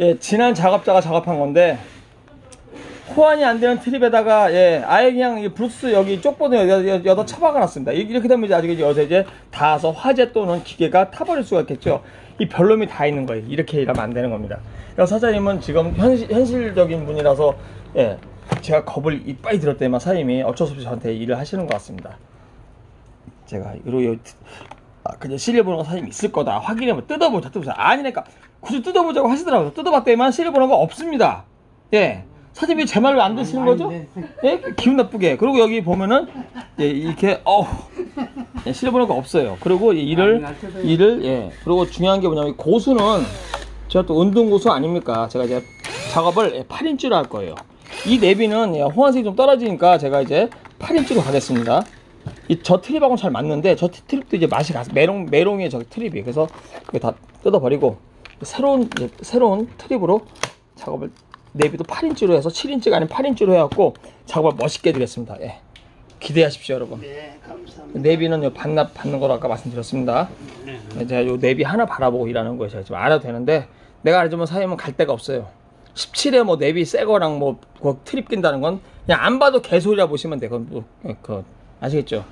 예, 지난 작업자가 작업한 건데 호환이 안 되는 트립에다가 예, 아예 그냥 이 브룩스 여기 쪽보드 여기다 처박아 놨습니다. 이- 이렇게 되면 이제 아직 여기서 이제 닿아서 화재 또는 기계가 타버릴 수가 있겠죠. 이 별놈이 다 있는 거예요. 이렇게 일하면 안 되는 겁니다. 사장님은 지금 현실, 현실 적인 분이라서 예, 제가 겁을 이빨이 들었더니만 사장님이 어쩔 수 없이 저한테 일을 하시는 것 같습니다. 제가 이러 그냥 실려 번호가 사장님 있을 거다. 확인해보 뜯어보자, 뜯어보자. 아니니까 굳이 뜯어보자고 하시더라고요. 뜯어봤더니만 실려 번호가 없습니다. 예. 사장님이 제말왜안 듣시는 거죠? 예? 기분 나쁘게. 그리고 여기 보면은 예, 이렇게 어우 예, 실려 번호가 없어요. 그리고 이 일을 일을 예. 그리고 중요한 게 뭐냐면 이 고수는 제가 또 운동 고수 아닙니까? 제가 이제 작업을 8인치로 할 거예요. 이 내비는 예, 호환색이 좀 떨어지니까 제가 이제 8인치로 가겠습니다. 이 저 trip하고는 잘 맞는데 저 trip도 이제 맛이 가서 메롱 메롱의 저 trip이 그래서 이거 다 뜯어버리고 새로운 새로운 trip으로 작업을 내비도 8인치로 해서 7인치가 아닌 8인치로 해갖고 작업을 멋있게 해드리겠습니다. 예. 기대하십시오, 여러분. 네, 감사합니다. 내비는 요 반납 받는 거로 아까 말씀드렸습니다. 네. 제가 요 내비 하나 바라보고 일하는 거예요. 제가 지금 알아도 되는데 내가 알지만 사장님은 갈 데가 없어요. 17에 뭐 내비 새 거랑 뭐 그거 트립 낀다는 건 그냥 안 봐도 개소리라 보시면 돼요. 그건 뭐, 그, 아시겠죠?